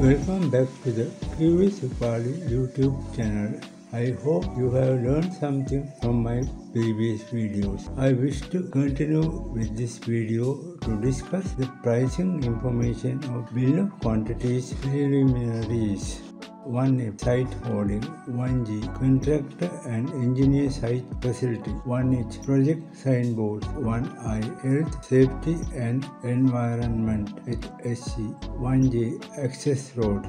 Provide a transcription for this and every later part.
Welcome back to the QS Upali YouTube channel. I hope you have learned something from my previous videos. I wish to continue with this video to discuss the pricing information of bill of quantities preliminaries. 1F site hoarding 1G contractor and engineer site facility 1H project signboards 1I health safety and environment HSE 1J access road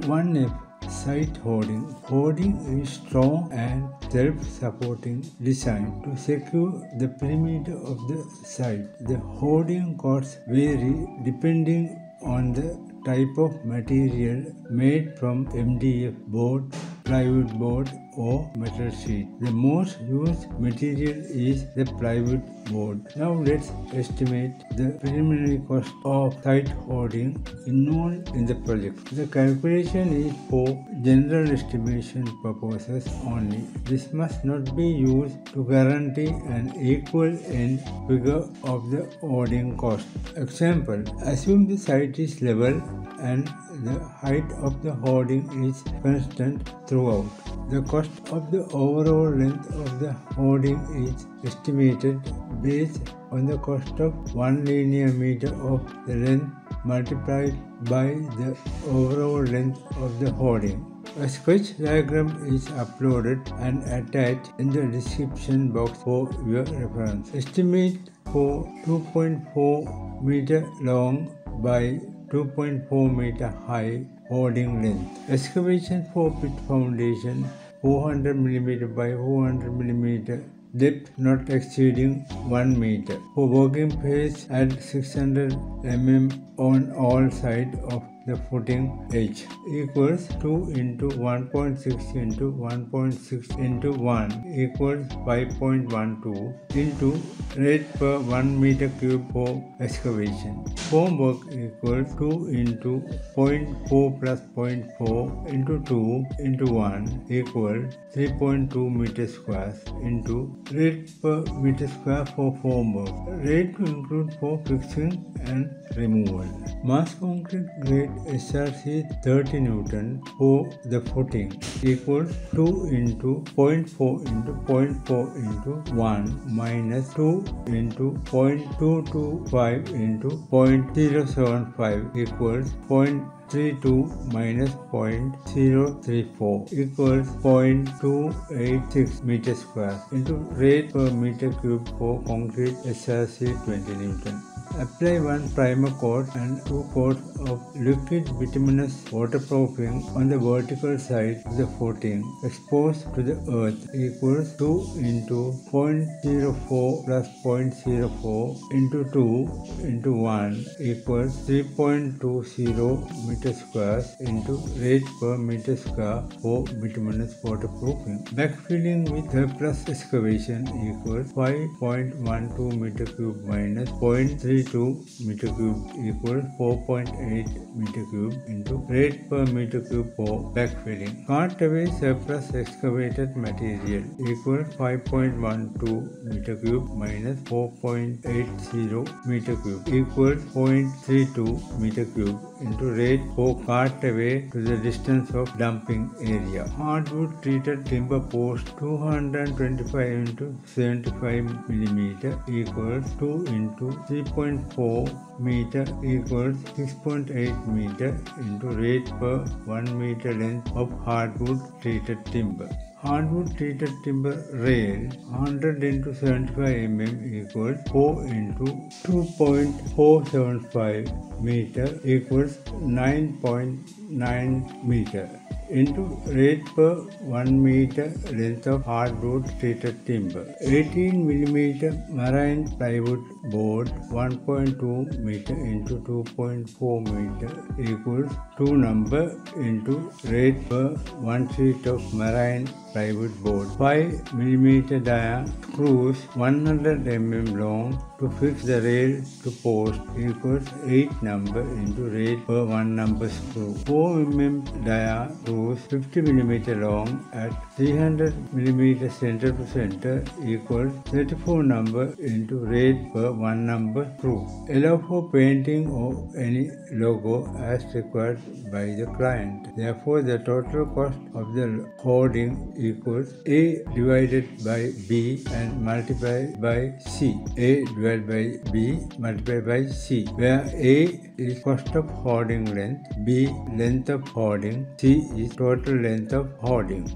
1F site hoarding. Hoarding is strong and self-supporting design to secure the perimeter of the site. The hoarding costs vary depending on the type of material made from MDF board, plywood board or metal sheet. The most used material is the plywood board. Now let's estimate the preliminary cost of site hoarding involved in the project. The calculation is for general estimation purposes only. This must not be used to guarantee an equal end figure of the hoarding cost. Example, assume the site is level and the height of the hoarding is constant throughout. The cost of the overall length of the hoarding is estimated based on the cost of 1 linear meter of the length multiplied by the overall length of the hoarding. A sketch diagram is uploaded and attached in the description box for your reference. Estimate for 2.4 meter long by 2.4 meter high hoarding length. Excavation for pit foundation 400 mm by 400 mm depth not exceeding 1 meter. For working space add 600 mm on all sides of the footing edge equals 2 into 1.6 into 1.6 into 1 equals 5.12 into rate per 1 meter cube for excavation. Formwork equals 2 into 0.4 plus 0.4 into 2 into 1 equals 3.2 meter squares into rate per meter square for formwork. Rate to include for fixing and removal. Mass concrete grade SRC 30 Newton for the footing equals 2 into 0.4 into 0.4 into 1 minus 2 into 0.225 into 0.075 equals 0.32 minus 0.034 equals 0.286 meter square into rate per meter cube for concrete SRC 20 Newton. Apply one primer coat and two coats of liquid bituminous waterproofing on the vertical side of the footing exposed to the earth equals 2 into 0.04 plus 0.04 into 2 into 1 equals 3.20 meter squares into rate per meter square for bituminous waterproofing. Backfilling with surplus excavation equals 5.12 meter cube minus 0.3 32 meter cube equals 4.8 meter cube into rate per meter cube for backfilling. Cart away surplus excavated material equals 5.12 meter cube minus 4.80 meter cube equals 0.32 meter cube into rate for cart away to the distance of dumping area. Hardwood treated timber post 225 into 75 millimeter equals 2 into 3. 6.4 meter equals 6.8 meter into rate per 1 meter length of hardwood treated timber. Hardwood treated timber rail 100 into 75 mm equals 4 into 2.475 meter equals 9.9 meter into rate per 1 meter length of hardwood treated timber. 18 millimeter marine plywood board 1.2 meter into 2.4 meter equals 2 number into rate per 1 sheet of marine plywood board. 5 millimeter dia screws 100 mm long to fix the rail to post equals 8 number into rail per 1 number screw. 4 mm dia screws 50 mm long at 300 mm center to center equals 34 number into rail per 1 number screw. Allow for painting or any logo as required by the client. Therefore, the total cost of the hoarding equals A divided by B and multiplied by C. A divided by B multiplied by C, where A is cost of hoarding length, B length of hoarding, C is total length of hoarding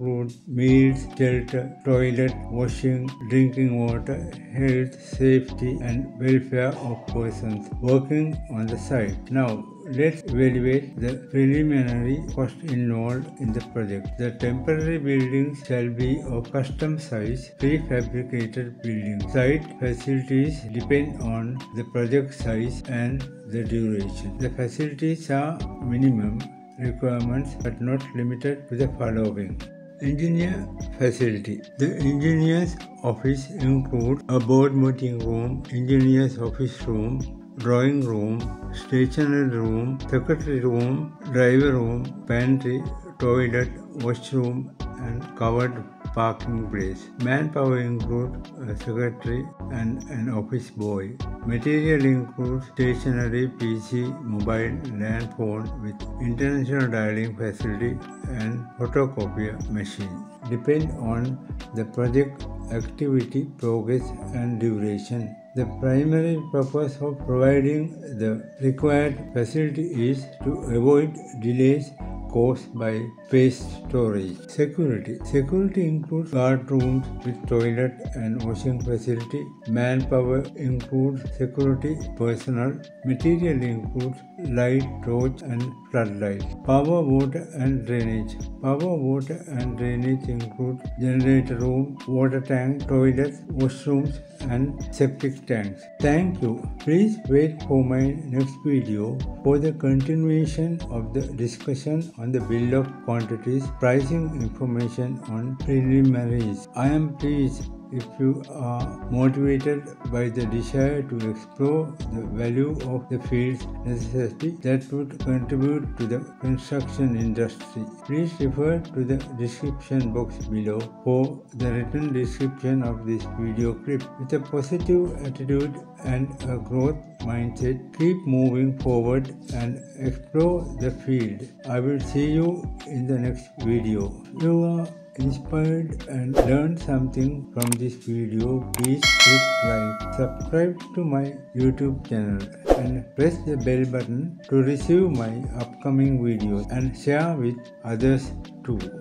include meals, shelter, toilet, washing, drinking water, health, safety, and welfare of persons working on the site. Now, let's evaluate the preliminary cost involved in the project. The temporary buildings shall be of custom size, prefabricated buildings. Site facilities depend on the project size and the duration. The facilities are minimum requirements but not limited to the following. Engineer facility. The engineer's office includes a board meeting room, engineer's office room, drawing room, stationery room, secretary room, driver room, pantry, toilet, washroom, and covered parking place. Manpower includes a secretary and an office boy. Material includes stationery, PC, mobile, land phone with international dialing facility and photocopier machine. Depend on the project activity, progress and duration. The primary purpose of providing the required facility is to avoid delays caused by space storage. Security. Security includes guard rooms with toilet and washing facility. Manpower includes security personnel. Material includes light, torch and floodlight. Power, water and drainage. Power, water and drainage include generator room, water tank, toilets, washrooms and septic tanks. Thank you. Please wait for my next video for the continuation of the discussion on the of quantities, pricing information on preliminaries. I am pleased if you are motivated by the desire to explore the value of the fields necessity that would contribute to the construction industry. Please refer to the description box below for the written description of this video clip. With a positive attitude and a growth mindset, keep moving forward and explore the field. I will see you in the next video. You are inspired and learned something from this video, please click like, subscribe to my YouTube channel and press the bell button to receive my upcoming videos and share with others too.